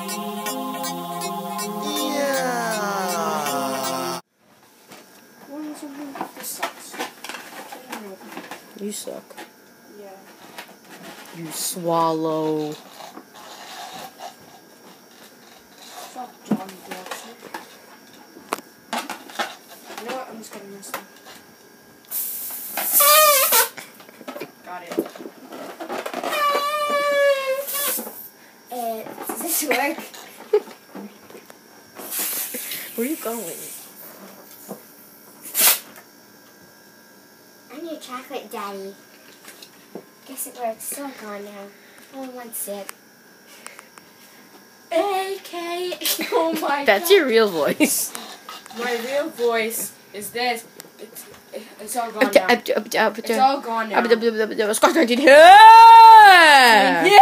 Yeah. This sucks. You suck. Yeah. You swallow. Fuck Johnny Jackson. You know what? I'm just gonna miss them. Does this work? Where are you going? I'm your chocolate daddy. Guess it works. It's all gone now. Only one sip. AK. Oh my That's god. your real voice. My real voice is this. It's, it's all gone now. It's It's all gone now. Squash 19. Yeah! Yeah!